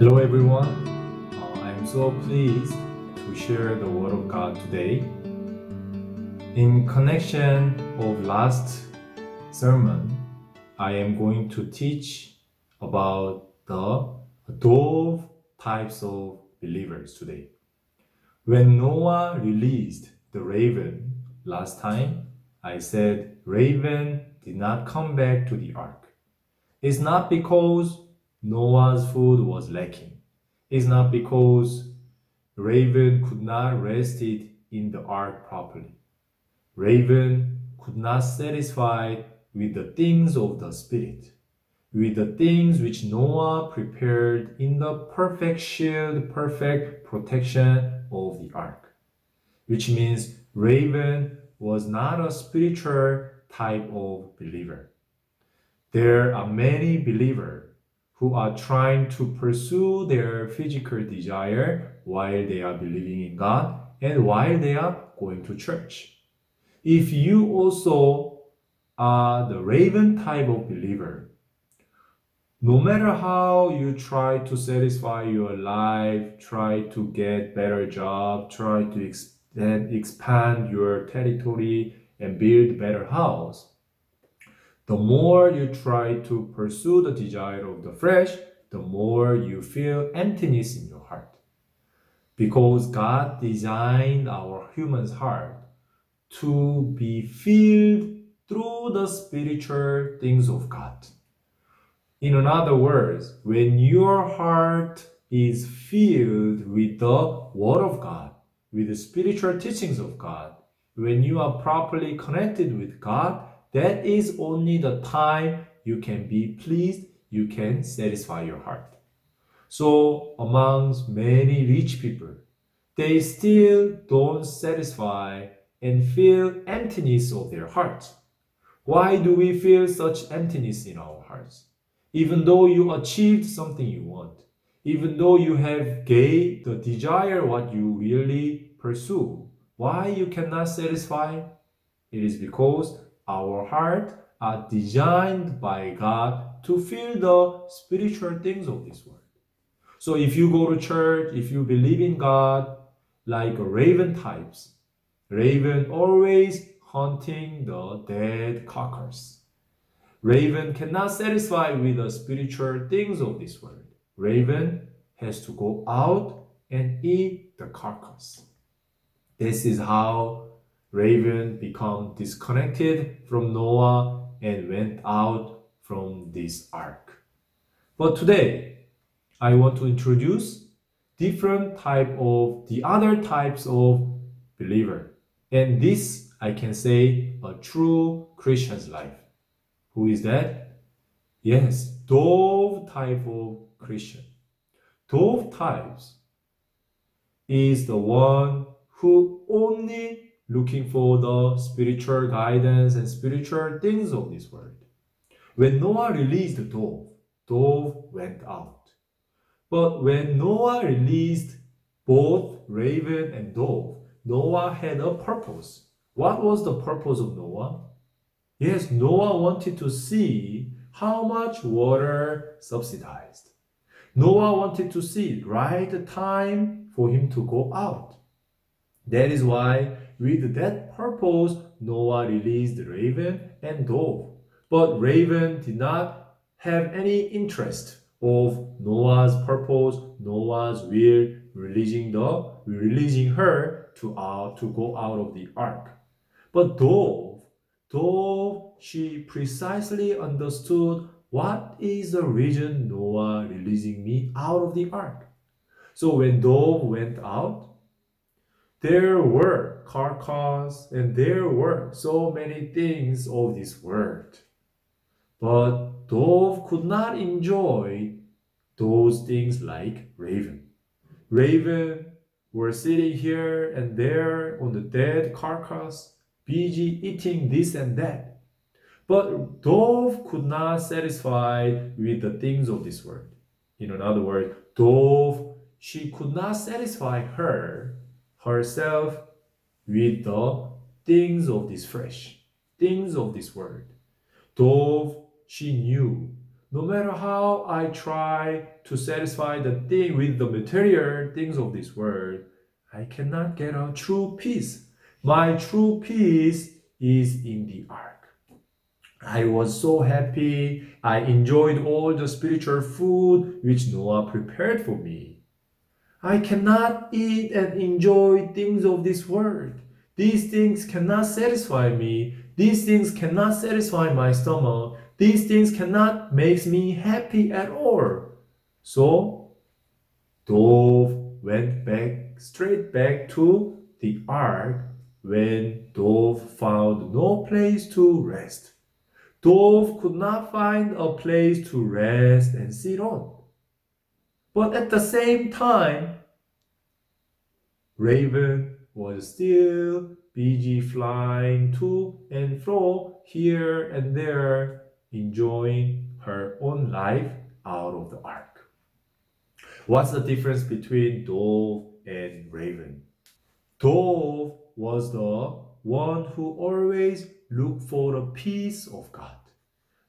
Hello everyone. Uh, I'm so pleased to share the word of God today. In connection of last sermon, I am going to teach about the dove types of believers today. When Noah released the raven last time, I said raven did not come back to the ark. It's not because Noah's food was lacking. It's not because Raven could not rest it in the ark properly. Raven could not satisfy with the things of the Spirit, with the things which Noah prepared in the perfect shield, perfect protection of the ark. Which means Raven was not a spiritual type of believer. There are many believers who are trying to pursue their physical desire while they are believing in God and while they are going to church. If you also are the raven type of believer, no matter how you try to satisfy your life, try to get better job, try to expand, your territory and build better house, the more you try to pursue the desire of the flesh, the more you feel emptiness in your heart. Because God designed our human's heart to be filled through the spiritual things of God. In other words, when your heart is filled with the Word of God, with the spiritual teachings of God, when you are properly connected with God, that is only the time you can be pleased, you can satisfy your heart. So amongst many rich people, they still don't satisfy and feel emptiness of their hearts. Why do we feel such emptiness in our hearts? Even though you achieved something you want, even though you have gained the desire what you really pursue, why you cannot satisfy? It is because our heart are designed by God to feel the spiritual things of this world. So if you go to church, if you believe in God, like raven types, raven always hunting the dead carcass. Raven cannot satisfy with the spiritual things of this world. Raven has to go out and eat the carcass. This is how Raven become disconnected from Noah and went out from this ark. But today, I want to introduce different type of the other types of believer. And this, I can say, a true Christian's life. Who is that? Yes, dove type of Christian. Dove types is the one who only looking for the spiritual guidance and spiritual things of this world. When Noah released dove, dove went out. But when Noah released both raven and dove, Noah had a purpose. What was the purpose of Noah? Yes, Noah wanted to see how much water subsidized. Noah wanted to see right time for him to go out. That is why with that purpose, Noah released raven and dove. But raven did not have any interest of Noah's purpose, Noah's will, releasing the releasing her to out to go out of the ark. But dove, dove, she precisely understood what is the reason Noah releasing me out of the ark. So when dove went out, there were carcass and there were so many things of this world. But dove could not enjoy those things like raven. Raven were sitting here and there on the dead carcass, busy eating this and that. But dove could not satisfy with the things of this world. In other words, dove, she could not satisfy her herself with the things of this flesh, things of this world. Though she knew no matter how I try to satisfy the thing with the material things of this world, I cannot get a true peace. My true peace is in the ark. I was so happy. I enjoyed all the spiritual food which Noah prepared for me. I cannot eat and enjoy things of this world. These things cannot satisfy me. These things cannot satisfy my stomach. These things cannot make me happy at all. So, Dove went back, straight back to the ark when Dove found no place to rest. Dove could not find a place to rest and sit on. But at the same time, Raven was still busy flying to and fro here and there, enjoying her own life out of the ark. What's the difference between Dove and Raven? Dove was the one who always looked for the peace of God,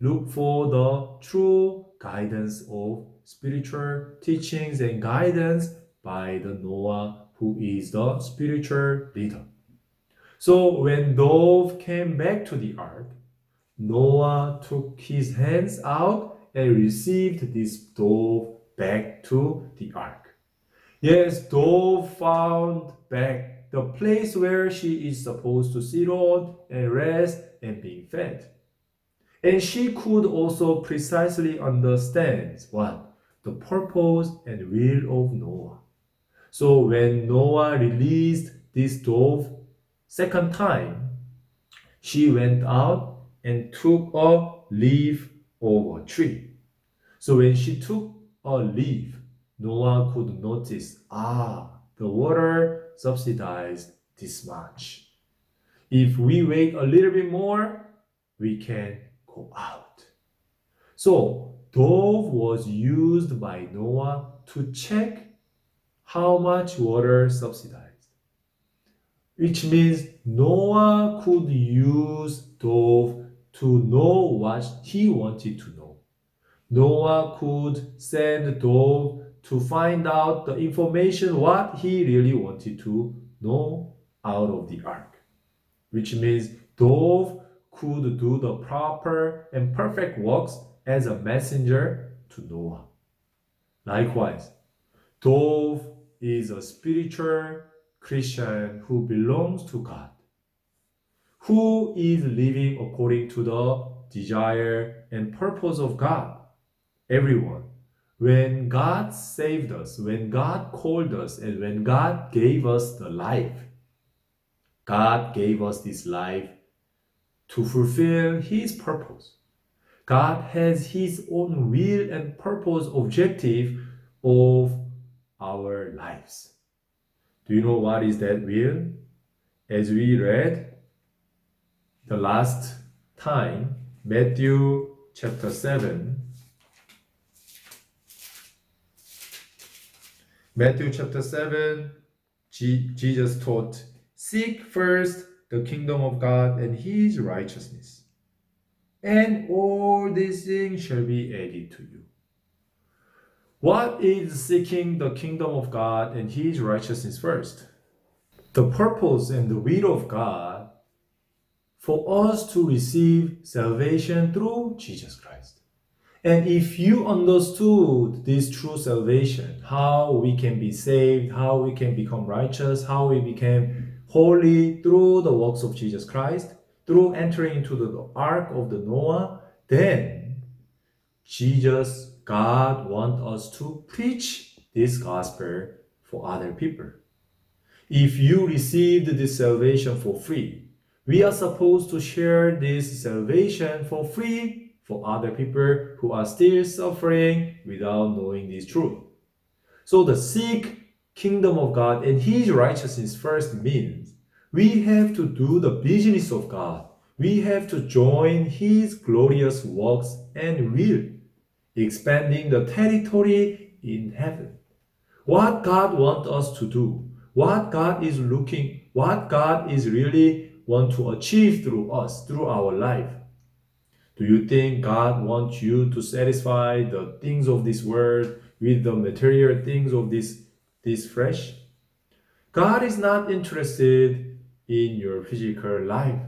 looked for the true guidance of spiritual teachings and guidance by the Noah, who is the spiritual leader. So when Dove came back to the ark, Noah took his hands out and received this dove back to the ark. Yes, Dove found back the place where she is supposed to sit on and rest and being fed. And she could also precisely understand what? The purpose and will of Noah. So when Noah released this dove second time, she went out and took a leaf of a tree. So when she took a leaf, Noah could notice, ah, the water subsidized this much. If we wait a little bit more, we can go out. So, dove was used by Noah to check how much water subsidized, which means Noah could use dove to know what he wanted to know. Noah could send dove to find out the information what he really wanted to know out of the ark, which means Dove could do the proper and perfect works as a messenger to Noah. Likewise, Dove is a spiritual Christian who belongs to God, who is living according to the desire and purpose of God. Everyone when God saved us, when God called us, and when God gave us the life, God gave us this life to fulfill His purpose. God has His own will and purpose objective of our lives. Do you know what is that will? As we read the last time, Matthew chapter 7, Matthew chapter 7, G Jesus taught, Seek first the kingdom of God and his righteousness, and all these things shall be added to you. What is seeking the kingdom of God and his righteousness first? The purpose and the will of God for us to receive salvation through Jesus Christ. And if you understood this true salvation, how we can be saved, how we can become righteous, how we became holy through the works of Jesus Christ, through entering into the ark of the Noah, then Jesus, God wants us to preach this gospel for other people. If you received this salvation for free, we are supposed to share this salvation for free for other people who are still suffering without knowing this truth. So the seek kingdom of God and his righteousness first means we have to do the business of God. We have to join his glorious works and will, expanding the territory in heaven. What God wants us to do, what God is looking, what God is really want to achieve through us, through our life Do you think God wants you to satisfy the things of this world with the material things of this, this flesh? God is not interested in your physical life.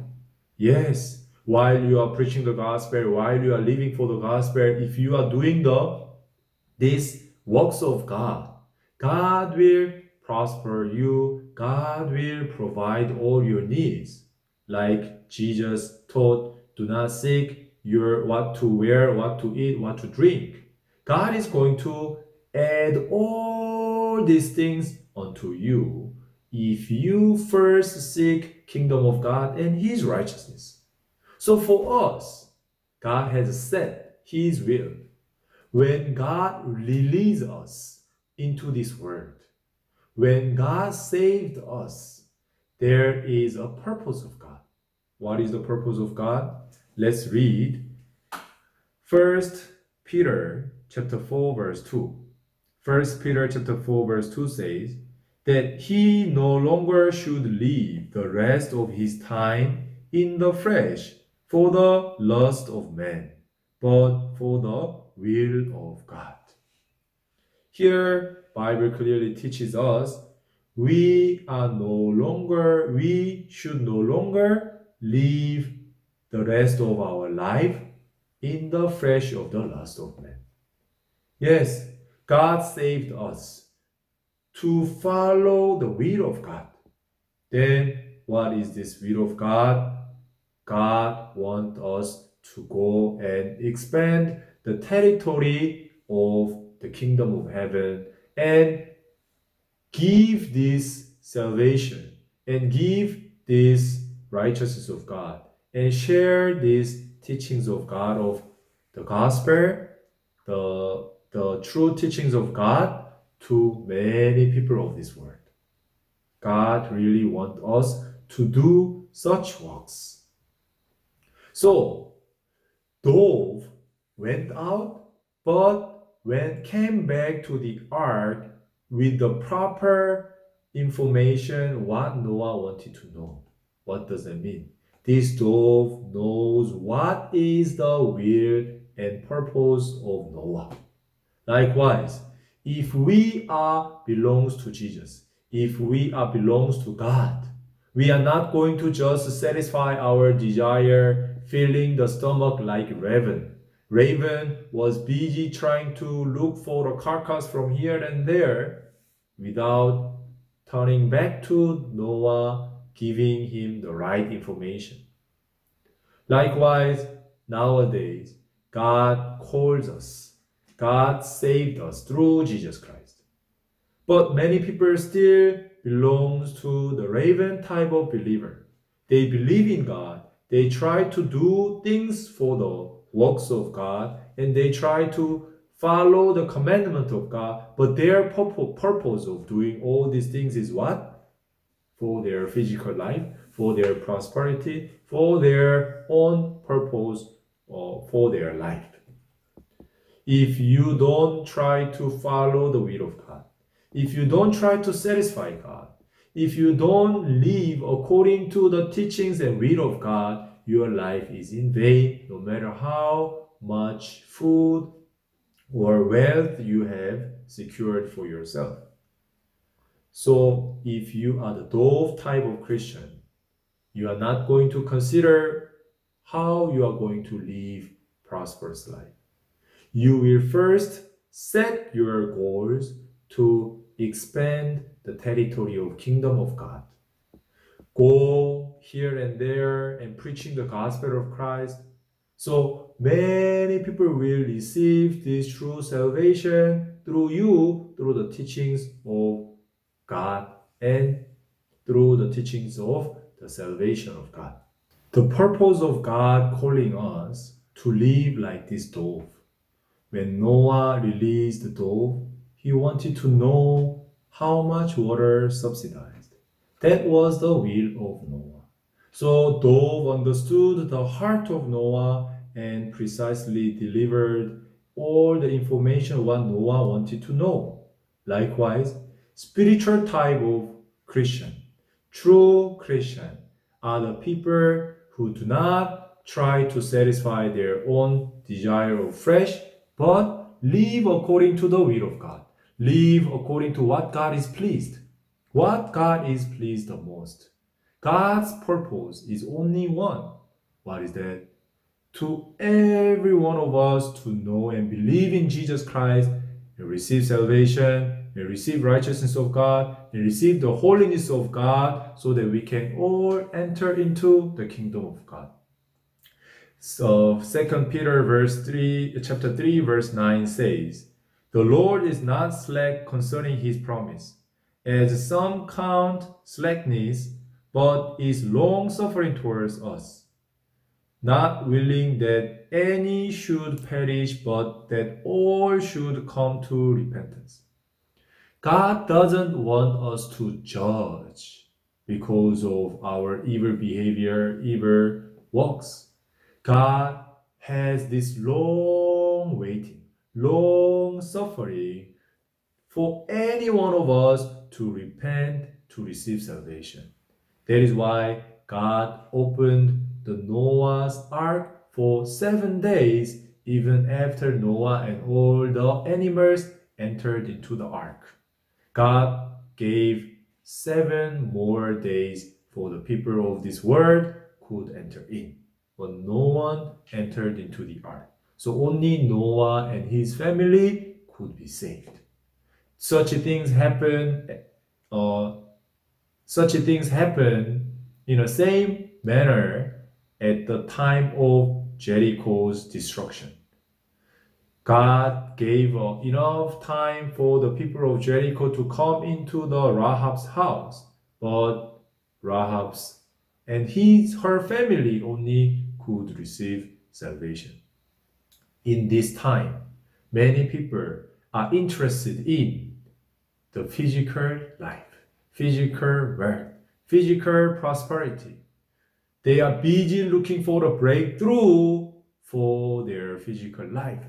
Yes, while you are preaching the gospel, while you are living for the gospel, if you are doing the these works of God, God will prosper you. God will provide all your needs. Like Jesus taught, do not seek your what to wear, what to eat, what to drink. God is going to add all these things unto you if you first seek kingdom of God and his righteousness. So for us, God has set his will. When God released us into this world, when God saved us, there is a purpose of God. What is the purpose of God? Let's read. First Peter chapter 4 verse 2. First Peter chapter 4 verse 2 says, that he no longer should live the rest of his time in the flesh for the lust of man, but for the will of God. Here, Bible clearly teaches us we are no longer, we should no longer live the rest of our life in the flesh of the lust of man. Yes, God saved us to follow the will of God. Then what is this will of God? God wants us to go and expand the territory of the kingdom of heaven and give this salvation and give this righteousness of God and share these teachings of God of the gospel, the, the true teachings of God to many people of this world. God really wants us to do such works. So, Dove went out, but when came back to the ark with the proper information what Noah wanted to know. What does that mean? This dove knows what is the will and purpose of Noah. Likewise, if we are belongs to Jesus, if we are belongs to God, we are not going to just satisfy our desire, filling the stomach like raven. Raven was busy trying to look for the carcass from here and there without turning back to Noah, giving him the right information. Likewise, nowadays, God calls us God saved us through Jesus Christ. But many people still belongs to the raven type of believer. They believe in God. They try to do things for the works of God and they try to follow the commandment of God. But their purpose of doing all these things is what? For their physical life, for their prosperity, for their own purpose, or for their life if you don't try to follow the will of God, if you don't try to satisfy God, if you don't live according to the teachings and will of God, your life is in vain, no matter how much food or wealth you have secured for yourself. So, if you are the dove type of Christian, you are not going to consider how you are going to live prosperous life you will first set your goals to expand the territory of kingdom of God. Go here and there and preaching the gospel of Christ. So many people will receive this true salvation through you, through the teachings of God and through the teachings of the salvation of God. The purpose of God calling us to live like this dove when Noah released the dove, he wanted to know how much water subsidized. That was the will of Noah. So Dove understood the heart of Noah and precisely delivered all the information what Noah wanted to know. Likewise, spiritual type of Christian, true Christian, are the people who do not try to satisfy their own desire of flesh, but live according to the will of God. Live according to what God is pleased. What God is pleased the most. God's purpose is only one. What is that? To every one of us to know and believe in Jesus Christ and receive salvation and receive righteousness of God and receive the holiness of God so that we can all enter into the kingdom of God. So Second Peter verse 3 chapter 3 verse 9 says, The Lord is not slack concerning his promise, as some count slackness, but is long suffering towards us, not willing that any should perish, but that all should come to repentance. God doesn't want us to judge because of our evil behavior, evil works. God has this long waiting, long suffering for any one of us to repent, to receive salvation. That is why God opened the Noah's ark for seven days, even after Noah and all the animals entered into the ark. God gave seven more days for the people of this world could enter in but no one entered into the ark. So only Noah and his family could be saved. Such things happen, uh, such things happen in the same manner at the time of Jericho's destruction. God gave uh, enough time for the people of Jericho to come into the Rahab's house, but Rahab's and his her family only could receive salvation. In this time, many people are interested in the physical life, physical wealth, physical prosperity. They are busy looking for the breakthrough for their physical life.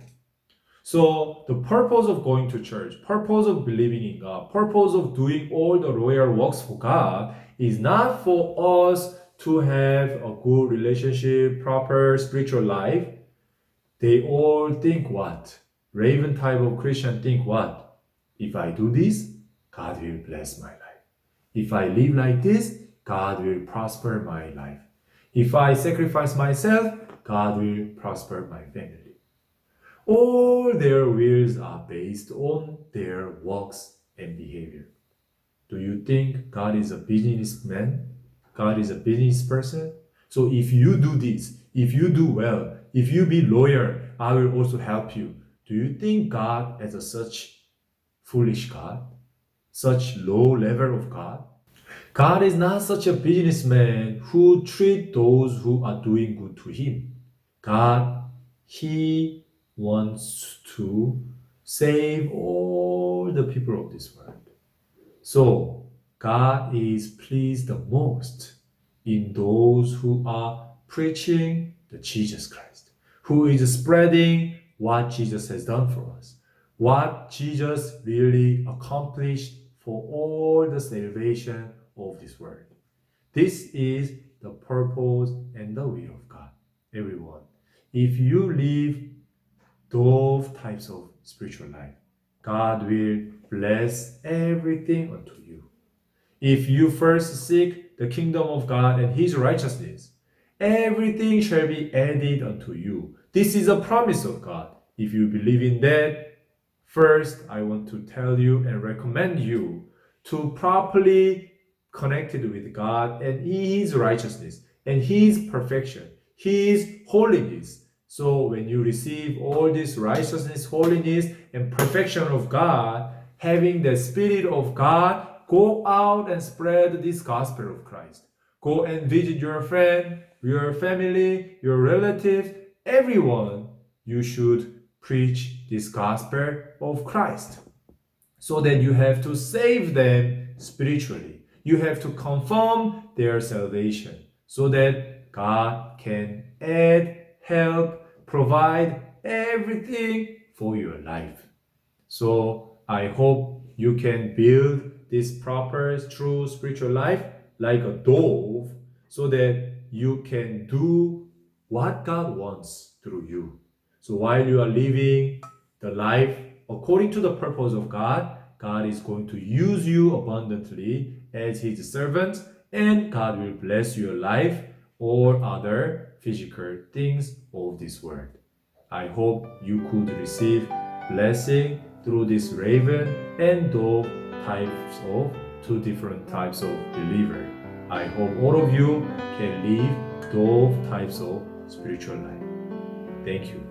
So the purpose of going to church, purpose of believing in God, purpose of doing all the royal works for God is not for us to have a good relationship, proper spiritual life, they all think what? Raven type of Christian think what? If I do this, God will bless my life. If I live like this, God will prosper my life. If I sacrifice myself, God will prosper my family. All their wills are based on their works and behavior. Do you think God is a businessman God is a business person. So if you do this, if you do well, if you be loyal, I will also help you. Do you think God as a such foolish God? Such low level of God? God is not such a businessman who treat those who are doing good to him. God, he wants to save all the people of this world. So God is pleased the most in those who are preaching the Jesus Christ, who is spreading what Jesus has done for us, what Jesus really accomplished for all the salvation of this world. This is the purpose and the will of God, everyone. If you live those types of spiritual life, God will bless everything unto you. If you first seek the kingdom of God and his righteousness, everything shall be added unto you. This is a promise of God. If you believe in that, first I want to tell you and recommend you to properly connected with God and his righteousness and his perfection, his holiness. So when you receive all this righteousness, holiness, and perfection of God, having the Spirit of God Go out and spread this gospel of Christ. Go and visit your friend, your family, your relatives, everyone. You should preach this gospel of Christ. So that you have to save them spiritually. You have to confirm their salvation so that God can add, help, provide everything for your life. So I hope you can build this proper, true spiritual life like a dove so that you can do what God wants through you. So while you are living the life according to the purpose of God, God is going to use you abundantly as His servant, and God will bless your life or other physical things of this world. I hope you could receive blessing through this raven and dove types of two different types of believer. I hope all of you can live dove types of spiritual life. Thank you.